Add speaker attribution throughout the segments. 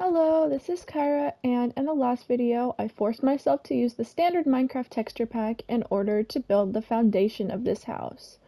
Speaker 1: Hello, this is Kyra, and in the last video, I forced myself to use the standard Minecraft texture pack in order to build the foundation of this house.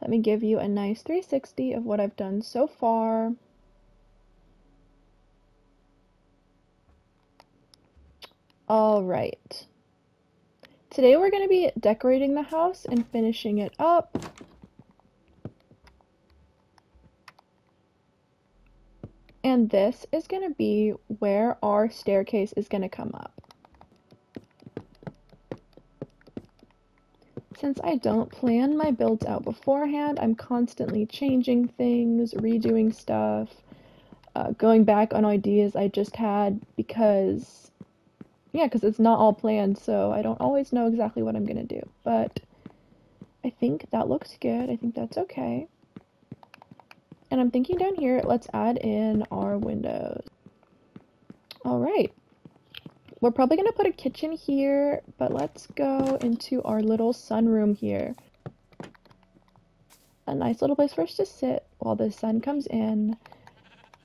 Speaker 1: Let me give you a nice 360 of what I've done so far. Alright. Today we're going to be decorating the house and finishing it up. And this is going to be where our staircase is going to come up. Since I don't plan my builds out beforehand, I'm constantly changing things, redoing stuff, uh, going back on ideas I just had because, yeah, because it's not all planned, so I don't always know exactly what I'm going to do. But I think that looks good. I think that's okay. And I'm thinking down here, let's add in our windows. All right. We're probably going to put a kitchen here, but let's go into our little sunroom here. A nice little place for us to sit while the sun comes in.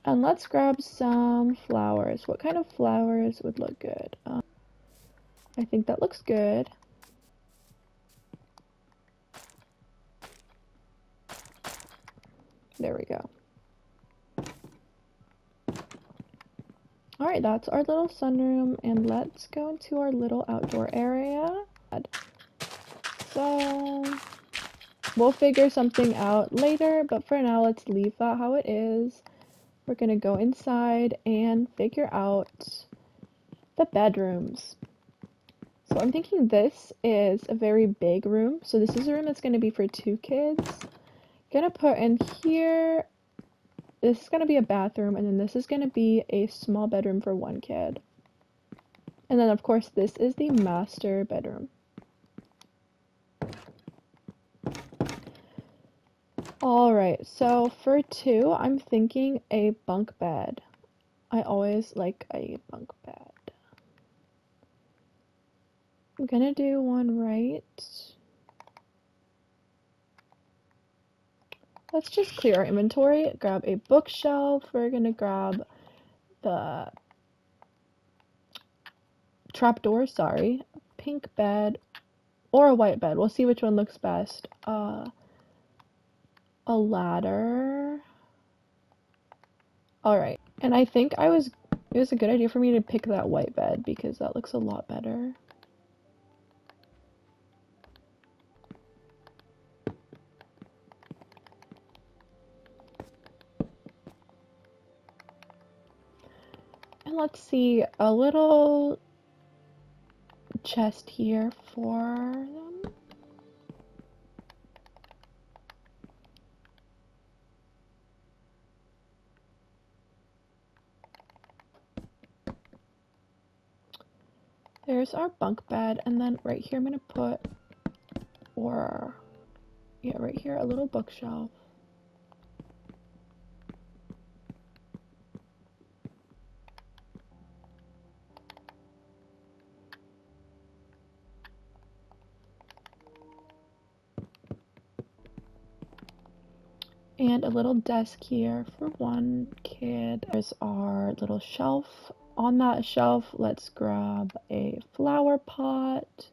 Speaker 1: And let's grab some flowers. What kind of flowers would look good? Um, I think that looks good. There we go. Alright, that's our little sunroom, and let's go into our little outdoor area. So, we'll figure something out later, but for now, let's leave that how it is. We're gonna go inside and figure out the bedrooms. So I'm thinking this is a very big room. So this is a room that's gonna be for two kids gonna put in here this is gonna be a bathroom and then this is gonna be a small bedroom for one kid and then of course this is the master bedroom Alright, so for two, I'm thinking a bunk bed. I always like a bunk bed. I'm gonna do one right let's just clear our inventory, grab a bookshelf, we're gonna grab the trapdoor, sorry, pink bed, or a white bed, we'll see which one looks best, uh, a ladder, alright, and I think I was, it was a good idea for me to pick that white bed, because that looks a lot better. Let's see, a little chest here for them. There's our bunk bed, and then right here I'm going to put, or, yeah, right here, a little bookshelf. Little desk here for one kid. There's our little shelf. On that shelf, let's grab a flower pot,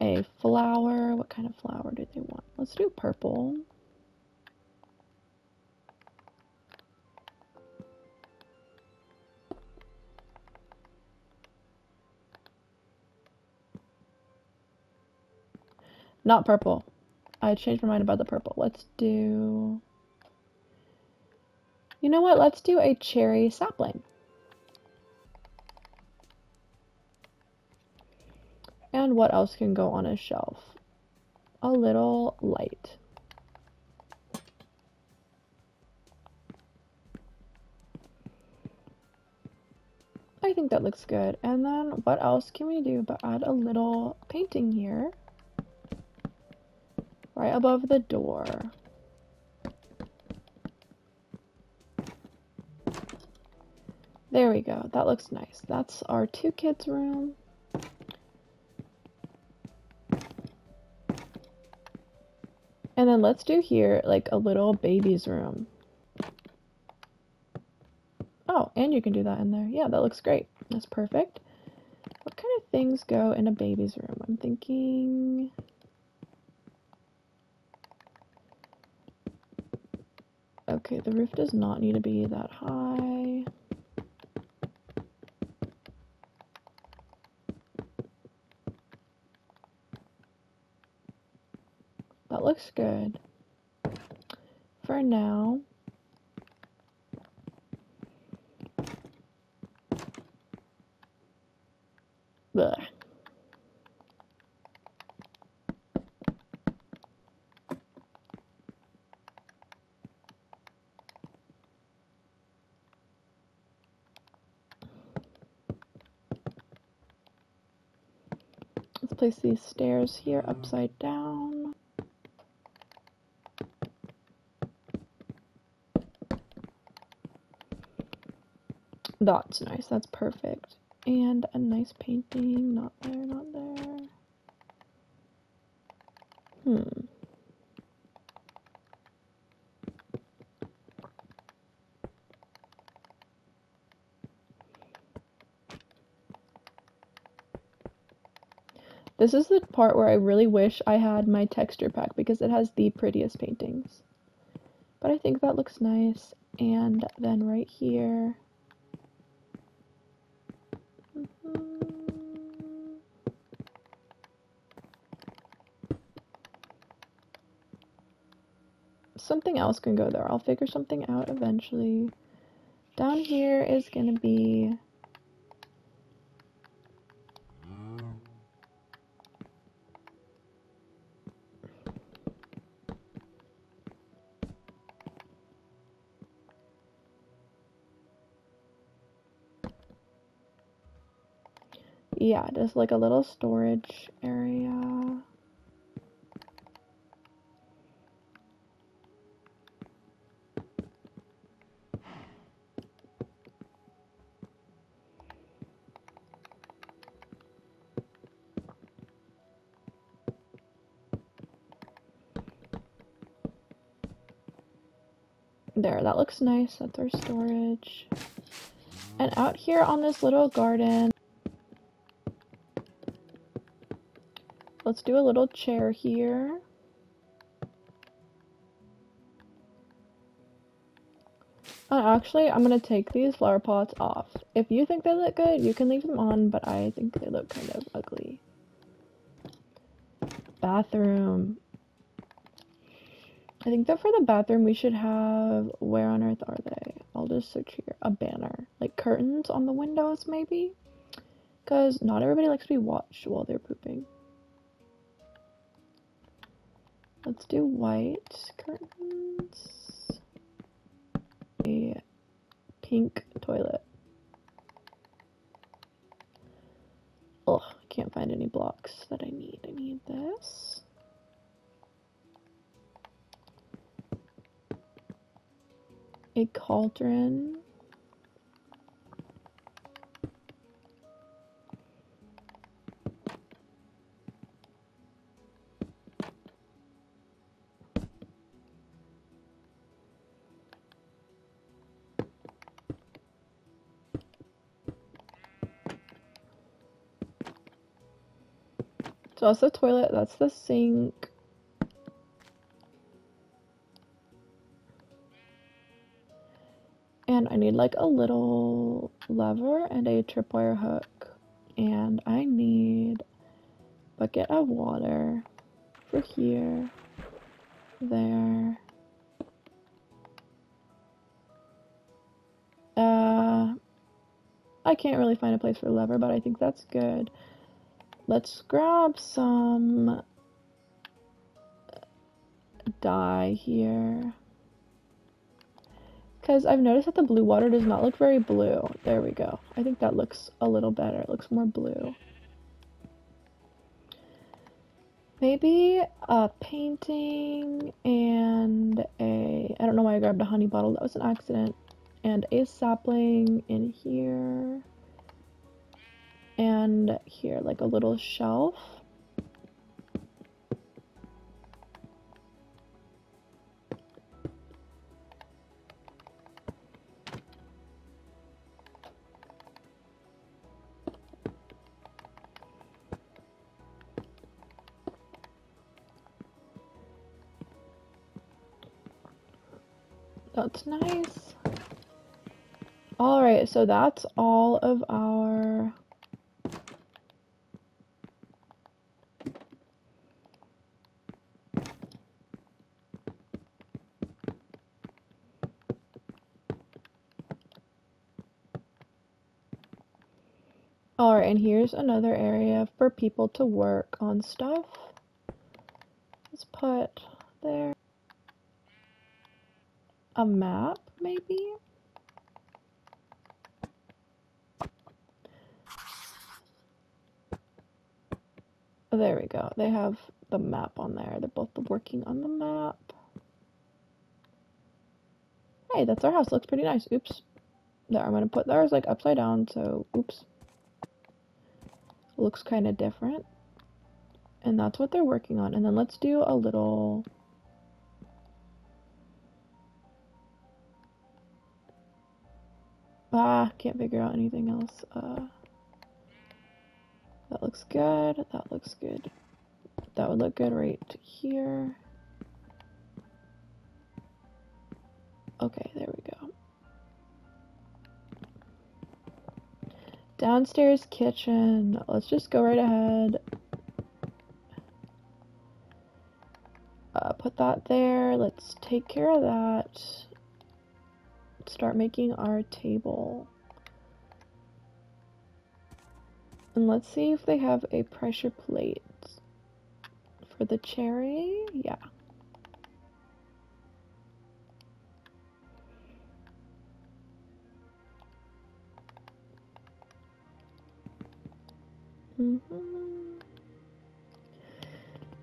Speaker 1: a flower. What kind of flower do they want? Let's do purple. Not purple. I changed my mind about the purple. Let's do... You know what? Let's do a cherry sapling. And what else can go on a shelf? A little light. I think that looks good. And then what else can we do but add a little painting here? Right above the door. There we go. That looks nice. That's our two kids' room. And then let's do here like a little baby's room. Oh, and you can do that in there. Yeah, that looks great. That's perfect. What kind of things go in a baby's room? I'm thinking... Okay, the roof does not need to be that high. That looks good. For now. Blech. Let's place these stairs here mm-hmm. upside down. That's nice, that's perfect. And a nice painting, not there, not there. Hmm. This is the part where I really wish I had my texture pack because it has the prettiest paintings. But I think that looks nice. And then right here. Mhm. Something else can go there. I'll figure something out eventually. Down here is gonna be yeah, just like a little storage area. There, that looks nice. That's our storage. And out here on this little garden, let's do a little chair here. Uh, actually, I'm gonna take these flower pots off. If you think they look good, you can leave them on, but I think they look kind of ugly. Bathroom. I think that for the bathroom we should have, where on earth are they? I'll just search here. A banner. Like curtains on the windows, maybe? Because not everybody likes to be watched while they're pooping. Let's do white curtains. A pink toilet. Ugh, I can't find any blocks that I need. I need this. A cauldron. That's the toilet, that's the sink. And I need like a little lever and a tripwire hook. And I need a bucket of water for here, there. Uh, I can't really find a place for lever, but I think that's good. Let's grab some dye here. Because I've noticed that the blue water does not look very blue. There we go. I think that looks a little better. It looks more blue. Maybe a painting and a... I don't know why I grabbed a honey bottle. That was an accident. And a sapling in here and here like a little shelf. That's nice. Alright, so that's all of our and here's another area for people to work on stuff. Let's put there a map, maybe? There we go. They have the map on there. They're both working on the map. Hey, that's our house. Looks pretty nice. Oops. There, I'm gonna put theirs like upside down, so oops. Looks kind of different. And that's what they're working on. And then let's do a little... Ah, can't figure out anything else. Uh... That looks good. That looks good. That would look good right here. Okay, there Downstairs kitchen. Let's just go right ahead. Uh, put that there. Let's take care of that. Start making our table. And let's see if they have a pressure plate for the cherry. Yeah. Mm -hmm.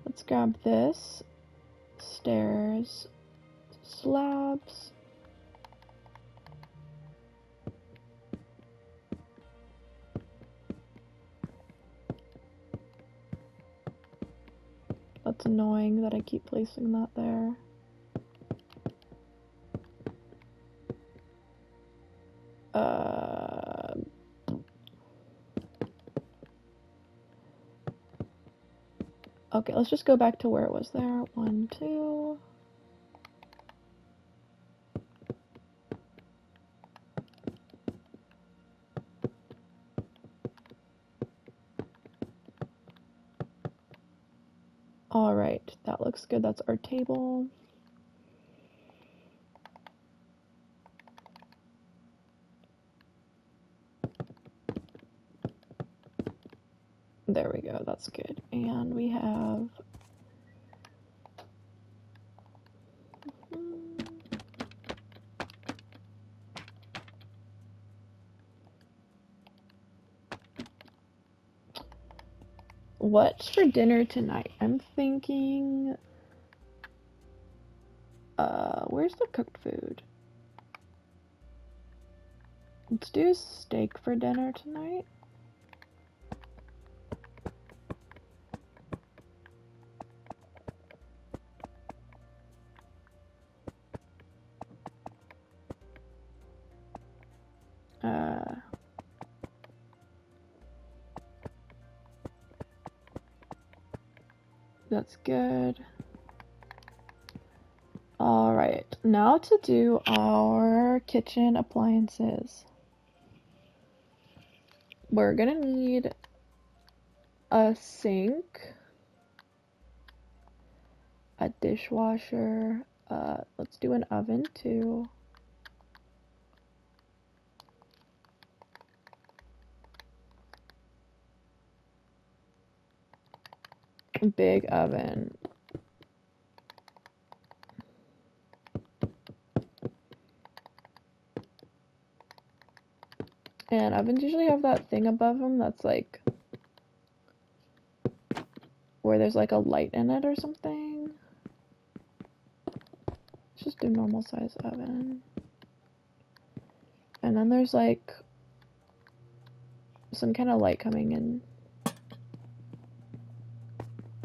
Speaker 1: Let's grab this. Stairs. Slabs. That's annoying that I keep placing that there. Okay, let's just go back to where it was there. One, two. Alright, that looks good. That's our table. There we go, that's good. And we have What's for dinner tonight? I'm thinking. Uh, where's the cooked food? Let's do steak for dinner tonight. That's good. Alright, now to do our kitchen appliances. We're gonna need a sink, a dishwasher, uh, let's do an oven too. Big oven. And ovens usually have that thing above them that's like where there's like a light in it or something. Just do normal size oven. And then there's like some kind of light coming in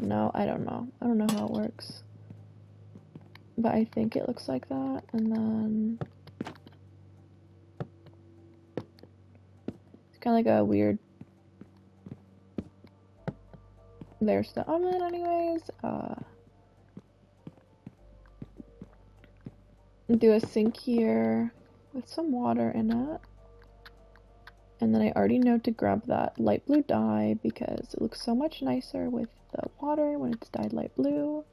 Speaker 1: no, I don't know. I don't know how it works. But I think it looks like that. And then... It's kind of like a weird... There's the omelet anyways. Uh... do a sink here with some water in it. And then I already know to grab that light blue dye because it looks so much nicer with the water when it's dyed light blue.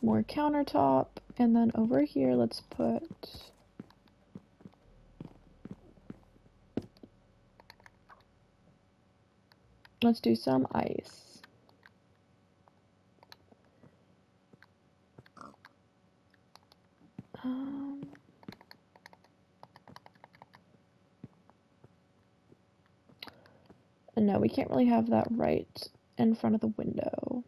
Speaker 1: More countertop. And then over here, let's put Let's do some ice. Um, no, we can't really have that right in front of the window.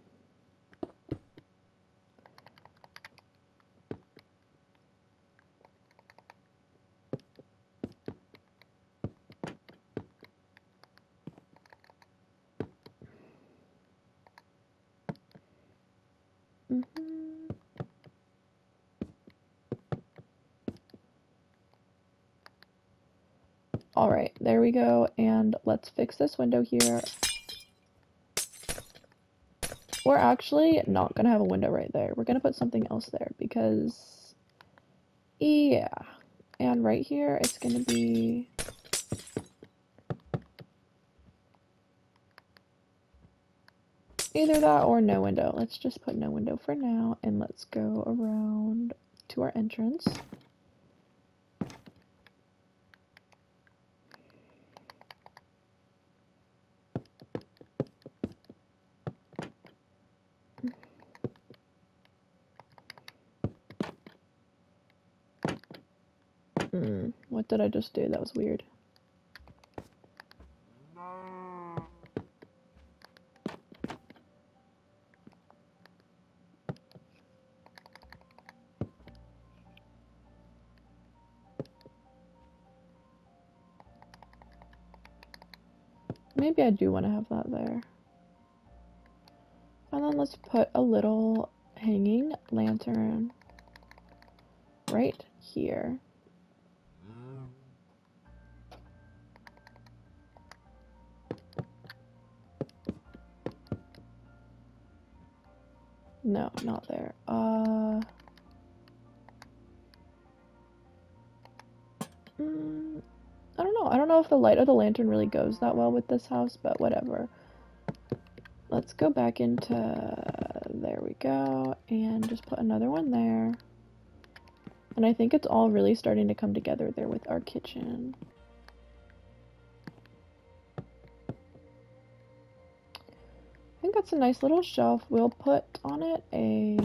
Speaker 1: Alright, there we go, and let's fix this window here. We're actually not gonna have a window right there. We're gonna put something else there because, yeah. And right here, it's gonna be either that or no window. Let's just put no window for now, and let's go around to our entrance. Hmm, did I just do? That was weird. Maybe I do want to have that there. And then let's put a little hanging lantern right here. No, not there. Uh. Mm, I don't know. I don't know if the light of the lantern really goes that well with this house, but whatever. Let's go back into, there we go, and just put another one there. And I think it's all really starting to come together there with our kitchen. Think that's a nice little shelf. We'll put on it a...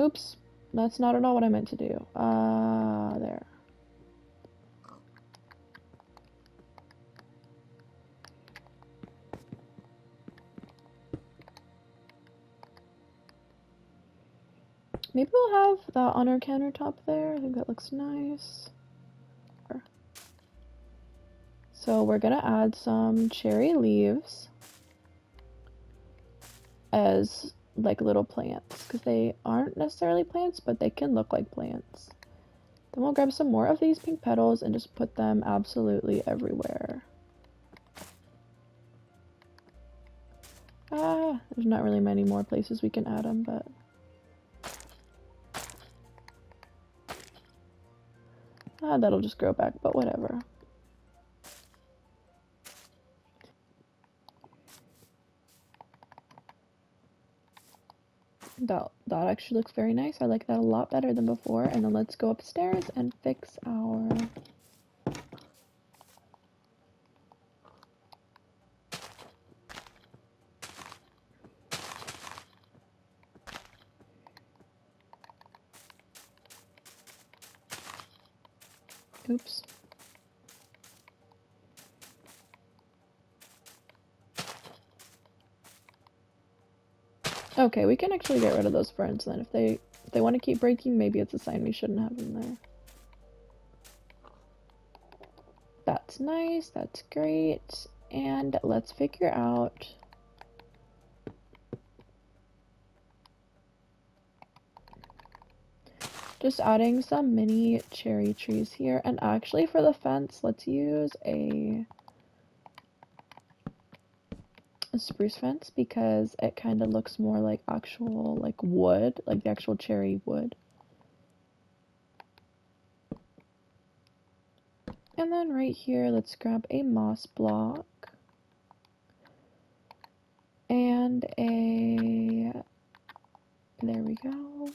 Speaker 1: Oops, that's not at all what I meant to do. Uh, there. Maybe we'll have that on our countertop there. I think that looks nice. So we're gonna add some cherry leaves as like little plants because they aren't necessarily plants, but they can look like plants. Then we'll grab some more of these pink petals and just put them absolutely everywhere. Ah, there's not really many more places we can add them, but... Ah, that'll just grow back, but whatever. That, that actually looks very nice. I like that a lot better than before. And then let's go upstairs and fix our... Oops. Okay, we can actually get rid of those ferns then. If they if they want to keep breaking, maybe it's a sign we shouldn't have them there. That's nice, that's great. And let's figure out Just adding some mini cherry trees here. And actually for the fence, let's use a, a spruce fence because it kind of looks more like actual like wood, like the actual cherry wood. And then right here, let's grab a moss block and a, there we go.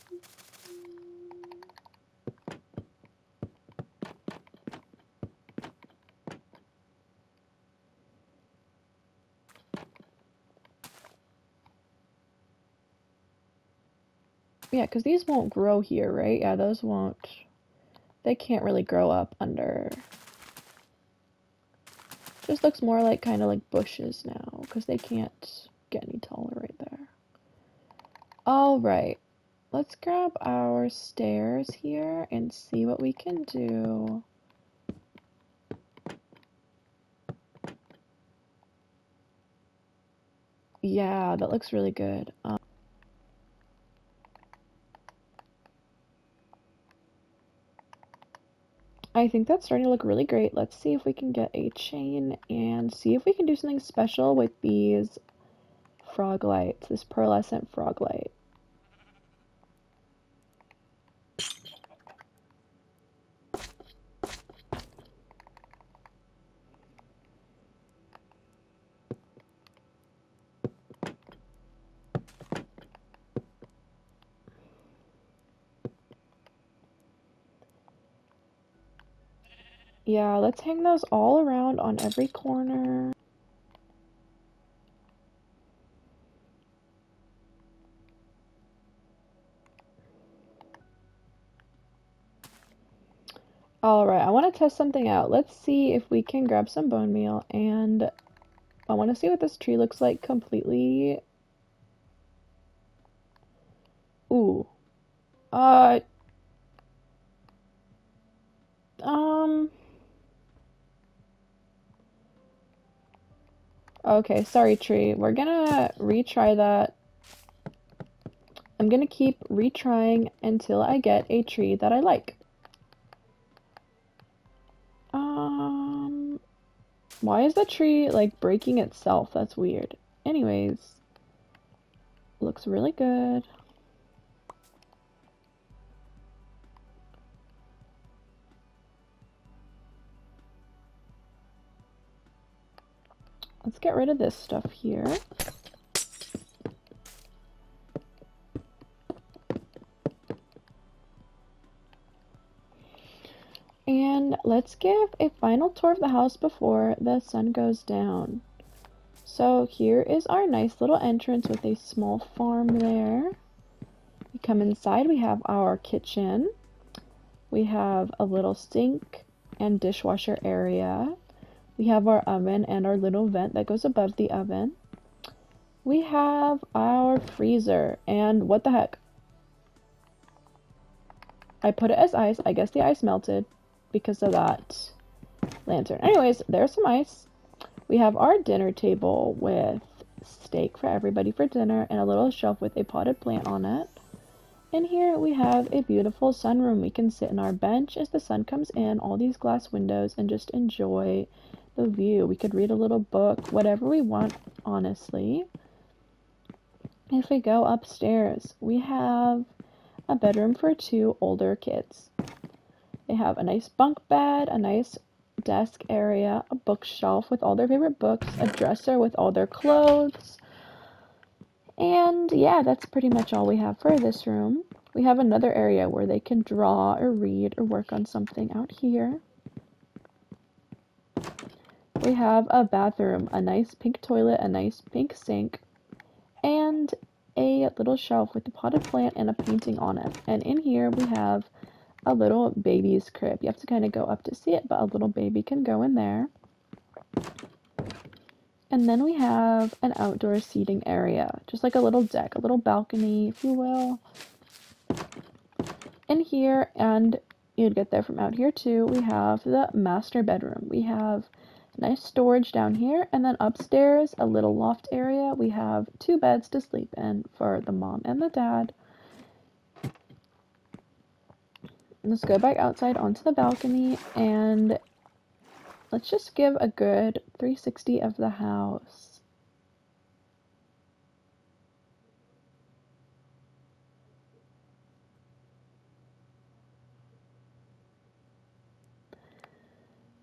Speaker 1: Yeah, because these won't grow here, right? Yeah, those won't. They can't really grow up under just looks more like kind of like bushes now because they can't get any taller right there. All right, let's grab our stairs here and see what we can do. Yeah, that looks really good. Um, I think that's starting to look really great. Let's see if we can get a chain and see if we can do something special with these frog lights, this pearlescent frog light. Yeah, let's hang those all around on every corner. Alright, I want to test something out. Let's see if we can grab some bone meal and I want to see what this tree looks like completely. Ooh. Uh. Um. Okay, sorry tree. We're gonna retry that. I'm gonna keep retrying until I get a tree that I like. Um, why is the tree like breaking itself? That's weird. Anyways, looks really good. Let's get rid of this stuff here. And let's give a final tour of the house before the sun goes down. So here is our nice little entrance with a small farm there. We come inside, we have our kitchen. We have a little sink and dishwasher area. We have our oven and our little vent that goes above the oven. We have our freezer, and what the heck? I put it as ice. I guess the ice melted because of that lantern. Anyways, there's some ice. We have our dinner table with steak for everybody for dinner and a little shelf with a potted plant on it. And here we have a beautiful sunroom. We can sit in our bench as the sun comes in, all these glass windows, and just enjoy the view. We could read a little book, whatever we want, honestly. If we go upstairs, we have a bedroom for two older kids. They have a nice bunk bed, a nice desk area, a bookshelf with all their favorite books, a dresser with all their clothes. And yeah, that's pretty much all we have for this room. We have another area where they can draw or read or work on something out here we have a bathroom, a nice pink toilet, a nice pink sink, and a little shelf with a potted plant and a painting on it. And in here we have a little baby's crib. You have to kind of go up to see it, but a little baby can go in there. And then we have an outdoor seating area, just like a little deck, a little balcony, if you will. In here, and you'd get there from out here too, we have the master bedroom. We have Nice storage down here, and then upstairs, a little loft area. We have two beds to sleep in for the mom and the dad. let's go back outside onto the balcony and let's just give a good 360 of the house.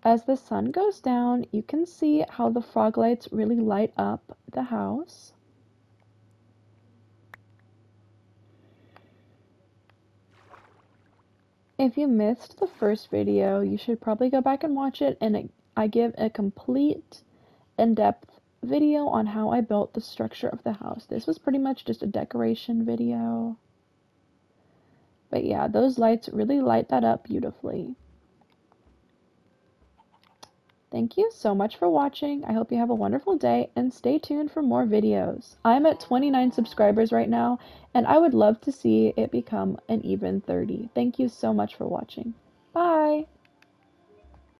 Speaker 1: As the sun goes down, you can see how the frog lights really light up the house. If you missed the first video, you should probably go back and watch it and I give a complete in-depth video on how I built the structure of the house. This was pretty much just a decoration video. But yeah, those lights really light that up beautifully. Thank you so much for watching. I hope you have a wonderful day and stay tuned for more videos. I'm at 29 subscribers right now and I would love to see it become an even 30. Thank you so much for watching. Bye!